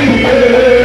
عليه